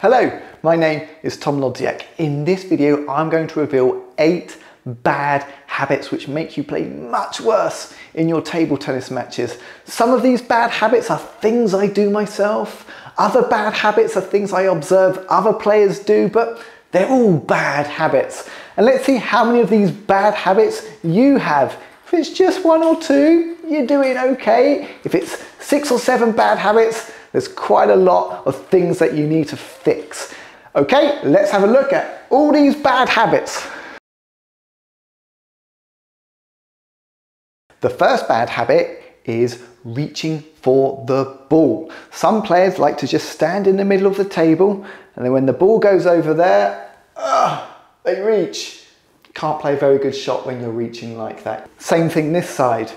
Hello, my name is Tom Lodziak. In this video, I'm going to reveal eight bad habits which make you play much worse in your table tennis matches. Some of these bad habits are things I do myself. Other bad habits are things I observe other players do, but they're all bad habits. And let's see how many of these bad habits you have. If it's just one or two, you're doing okay. If it's six or seven bad habits, there's quite a lot of things that you need to fix. Okay, let's have a look at all these bad habits. The first bad habit is reaching for the ball. Some players like to just stand in the middle of the table and then when the ball goes over there, uh, they reach. Can't play a very good shot when you're reaching like that. Same thing this side.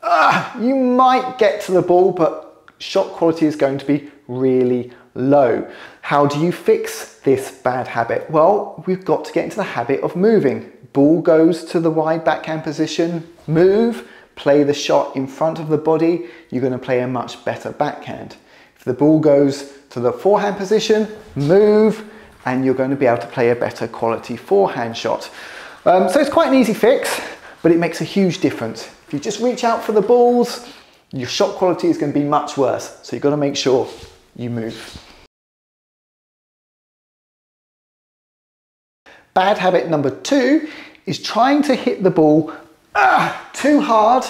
Uh, you might get to the ball, but shot quality is going to be really low. How do you fix this bad habit? Well, we've got to get into the habit of moving. Ball goes to the wide backhand position, move, play the shot in front of the body, you're going to play a much better backhand. If the ball goes to the forehand position, move, and you're going to be able to play a better quality forehand shot. Um, so it's quite an easy fix, but it makes a huge difference. If you just reach out for the balls, your shot quality is going to be much worse. So you've got to make sure you move. Bad habit number two is trying to hit the ball uh, too hard,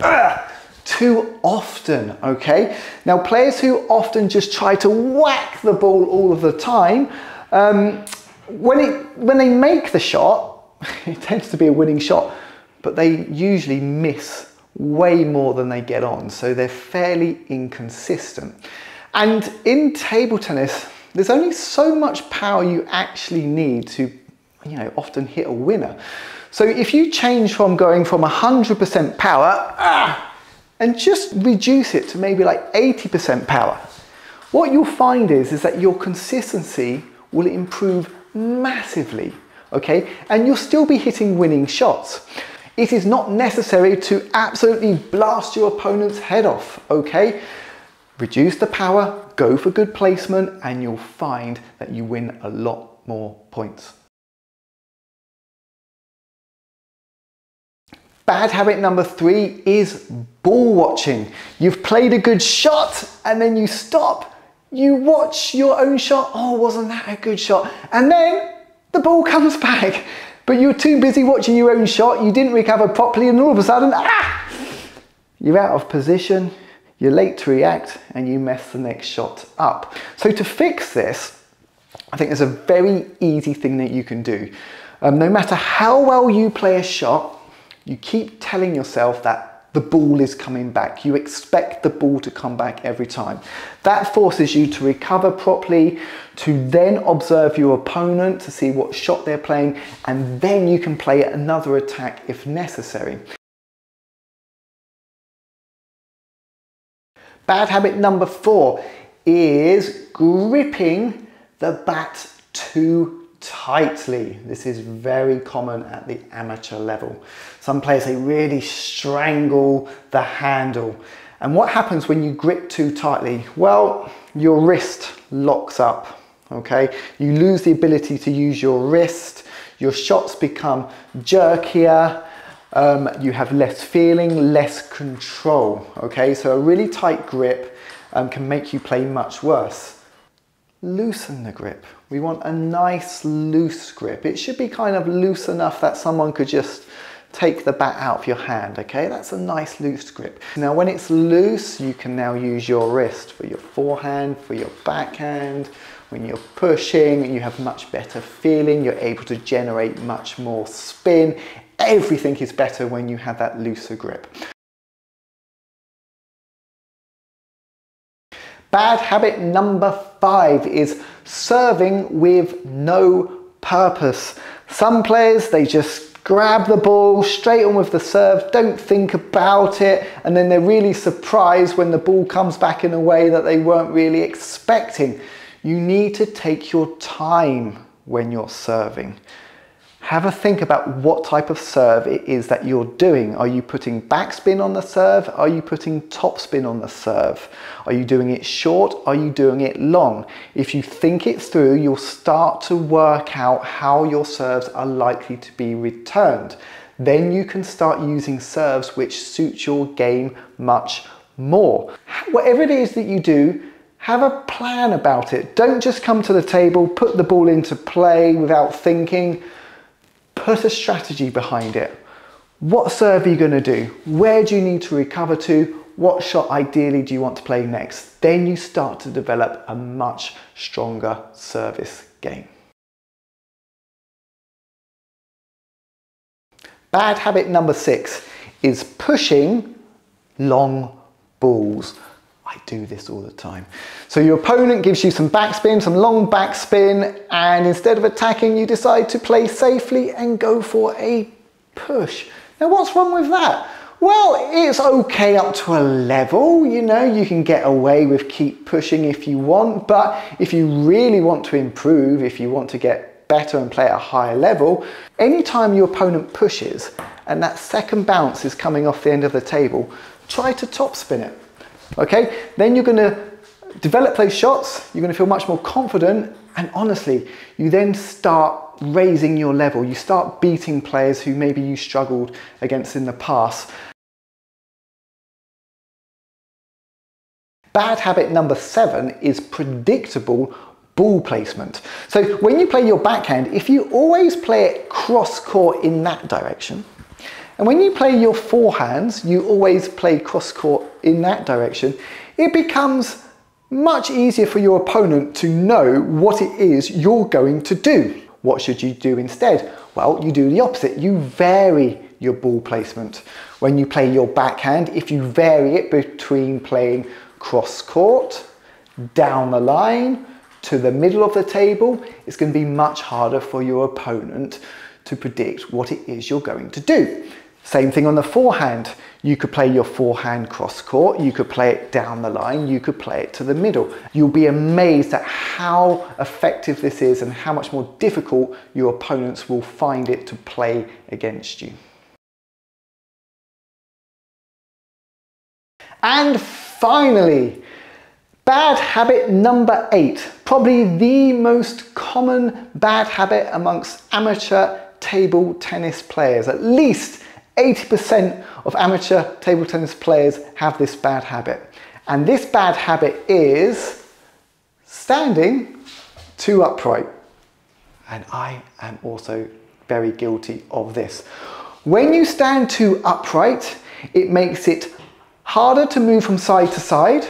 uh, too often, okay? Now players who often just try to whack the ball all of the time, um, when, it, when they make the shot, it tends to be a winning shot, but they usually miss way more than they get on. So they're fairly inconsistent. And in table tennis, there's only so much power you actually need to, you know, often hit a winner. So if you change from going from 100% power ah, and just reduce it to maybe like 80% power, what you'll find is, is that your consistency will improve massively, okay? And you'll still be hitting winning shots. It is not necessary to absolutely blast your opponent's head off, okay? Reduce the power, go for good placement, and you'll find that you win a lot more points. Bad habit number three is ball watching. You've played a good shot and then you stop. You watch your own shot. Oh, wasn't that a good shot? And then the ball comes back but you were too busy watching your own shot, you didn't recover properly, and all of a sudden, ah! You're out of position, you're late to react, and you mess the next shot up. So to fix this, I think there's a very easy thing that you can do. Um, no matter how well you play a shot, you keep telling yourself that the ball is coming back. You expect the ball to come back every time. That forces you to recover properly, to then observe your opponent to see what shot they're playing, and then you can play another attack if necessary. Bad habit number four is gripping the bat too tightly. This is very common at the amateur level. Some players, they really strangle the handle. And what happens when you grip too tightly? Well, your wrist locks up, okay? You lose the ability to use your wrist, your shots become jerkier, um, you have less feeling, less control, okay? So a really tight grip um, can make you play much worse loosen the grip. We want a nice loose grip. It should be kind of loose enough that someone could just take the bat out of your hand, okay? That's a nice loose grip. Now when it's loose, you can now use your wrist for your forehand, for your backhand. When you're pushing, you have much better feeling. You're able to generate much more spin. Everything is better when you have that looser grip. Bad habit number five is serving with no purpose. Some players, they just grab the ball straight on with the serve, don't think about it, and then they're really surprised when the ball comes back in a way that they weren't really expecting. You need to take your time when you're serving. Have a think about what type of serve it is that you're doing. Are you putting backspin on the serve? Are you putting topspin on the serve? Are you doing it short? Are you doing it long? If you think it through, you'll start to work out how your serves are likely to be returned. Then you can start using serves which suit your game much more. Whatever it is that you do, have a plan about it. Don't just come to the table, put the ball into play without thinking. Put a strategy behind it. What serve are you going to do? Where do you need to recover to? What shot ideally do you want to play next? Then you start to develop a much stronger service game. Bad habit number six is pushing long balls. I do this all the time. So your opponent gives you some backspin, some long backspin, and instead of attacking, you decide to play safely and go for a push. Now what's wrong with that? Well, it's okay up to a level, you know, you can get away with keep pushing if you want, but if you really want to improve, if you want to get better and play at a higher level, anytime your opponent pushes and that second bounce is coming off the end of the table, try to topspin it. Okay, then you're gonna develop those shots, you're gonna feel much more confident, and honestly, you then start raising your level. You start beating players who maybe you struggled against in the past. Bad habit number seven is predictable ball placement. So when you play your backhand, if you always play it cross court in that direction, and when you play your forehands, you always play cross court in that direction, it becomes much easier for your opponent to know what it is you're going to do. What should you do instead? Well, you do the opposite. You vary your ball placement. When you play your backhand, if you vary it between playing cross court, down the line, to the middle of the table, it's going to be much harder for your opponent to predict what it is you're going to do. Same thing on the forehand. You could play your forehand cross court, you could play it down the line, you could play it to the middle. You'll be amazed at how effective this is and how much more difficult your opponents will find it to play against you. And finally, bad habit number eight, probably the most common bad habit amongst amateur table tennis players. At least 80% of amateur table tennis players have this bad habit. And this bad habit is standing too upright. And I am also very guilty of this. When you stand too upright, it makes it harder to move from side to side.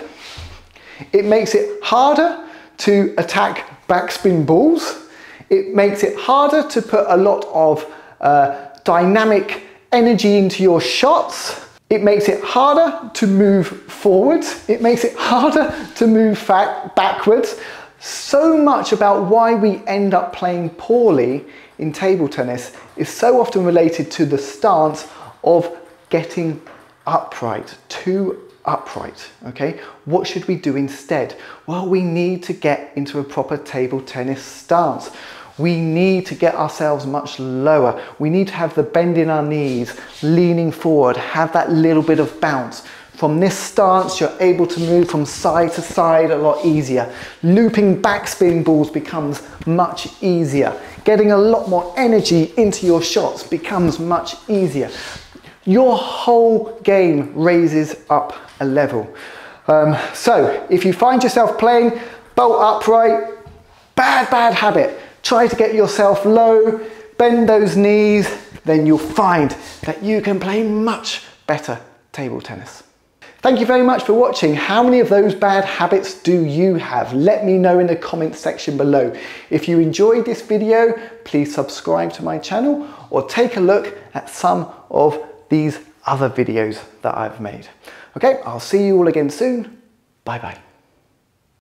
It makes it harder to attack backspin balls. It makes it harder to put a lot of uh, dynamic energy into your shots. It makes it harder to move forwards. It makes it harder to move back, backwards. So much about why we end up playing poorly in table tennis is so often related to the stance of getting upright, too upright, okay? What should we do instead? Well, we need to get into a proper table tennis stance. We need to get ourselves much lower. We need to have the bend in our knees, leaning forward, have that little bit of bounce. From this stance, you're able to move from side to side a lot easier. Looping backspin balls becomes much easier. Getting a lot more energy into your shots becomes much easier your whole game raises up a level. Um, so if you find yourself playing bolt upright, bad, bad habit. Try to get yourself low, bend those knees, then you'll find that you can play much better table tennis. Thank you very much for watching. How many of those bad habits do you have? Let me know in the comments section below. If you enjoyed this video, please subscribe to my channel or take a look at some of these other videos that I've made. Okay, I'll see you all again soon. Bye bye.